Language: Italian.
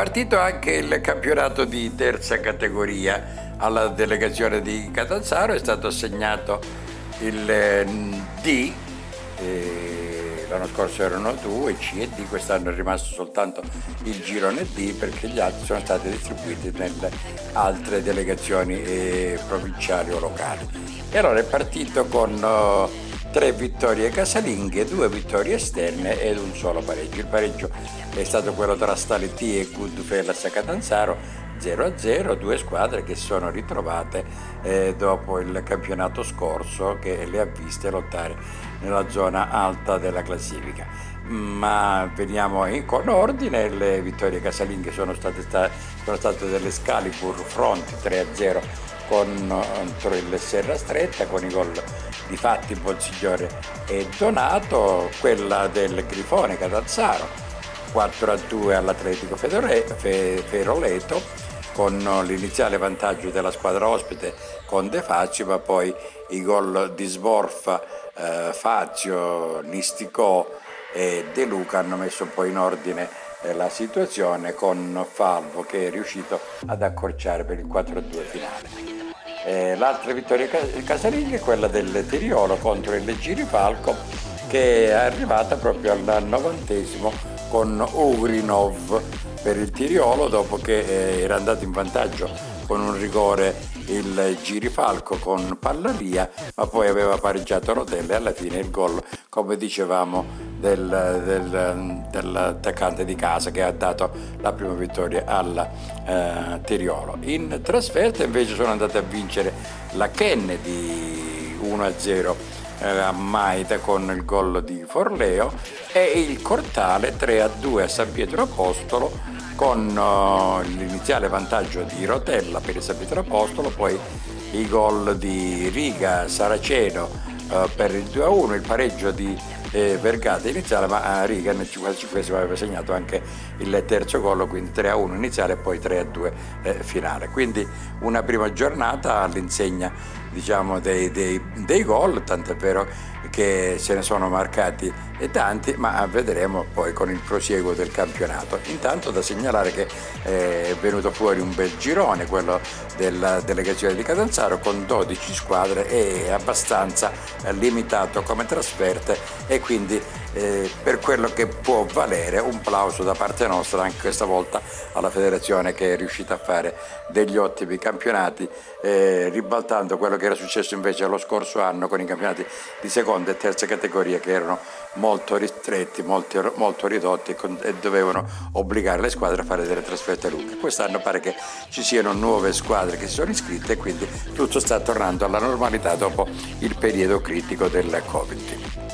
partito anche il campionato di terza categoria. Alla delegazione di Catanzaro è stato assegnato il eh, D, eh, l'anno scorso erano 2, C e D, quest'anno è rimasto soltanto il girone D perché gli altri sono stati distribuiti nelle altre delegazioni eh, provinciali o locali. E allora è partito con... Oh, tre vittorie casalinghe, due vittorie esterne ed un solo pareggio. Il pareggio è stato quello tra Staletti e Goodfellas a Catanzaro 0-0, due squadre che sono ritrovate eh, dopo il campionato scorso che le ha viste lottare nella zona alta della classifica. Ma veniamo in, con ordine, le vittorie casalinghe sono state, sono state delle Scalibur Front 3-0 contro il Serra Stretta con i gol di Fatti, Bonsignore e Donato, quella del Grifone Catanzaro 4 a 2 all'Atletico Feroleto con l'iniziale vantaggio della squadra ospite con De Facci, ma poi i gol di Sborfa, eh, Fazio, Nisticò e De Luca hanno messo un po' in ordine eh, la situazione con Falvo che è riuscito ad accorciare per il 4-2 finale. Eh, l'altra vittoria casalinga è quella del Tiriolo contro il Girifalco che è arrivata proprio al novantesimo con Ugrinov per il Tiriolo dopo che eh, era andato in vantaggio con un rigore il Girifalco con Pallaria ma poi aveva pareggiato Rotelle e alla fine il gol come dicevamo del, del, dell'attaccante di casa che ha dato la prima vittoria al eh, Tiriolo. In trasferta invece sono andate a vincere la Kennedy 1-0 eh, a Maida con il gol di Forleo e il Cortale 3-2 a San Pietro Apostolo con uh, l'iniziale vantaggio di Rotella per il San Pietro Apostolo, poi i gol di Riga, Saraceno uh, per il 2-1, il pareggio di eh, Vergata iniziale, ma a Riga nel 55 aveva segnato anche il terzo gol, quindi 3-1 iniziale e poi 3-2 eh, finale. Quindi una prima giornata all'insegna diciamo, dei, dei, dei gol, tant'è vero che se ne sono marcati tanti, ma vedremo poi con il prosieguo del campionato. Intanto da segnalare che eh, è venuto fuori un bel girone, quello della delegazione di Catanzaro, con 12 squadre e abbastanza limitato come trasferte e quindi eh, per quello che può valere un plauso da parte nostra anche questa volta alla federazione che è riuscita a fare degli ottimi campionati eh, ribaltando quello che era successo invece lo scorso anno con i campionati di seconda e terza categoria che erano molto ristretti, molto, molto ridotti e dovevano obbligare le squadre a fare delle trasferte lunghe. Quest'anno pare che ci siano nuove squadre che si sono iscritte e quindi tutto sta tornando alla normalità dopo il periodo critico del Covid.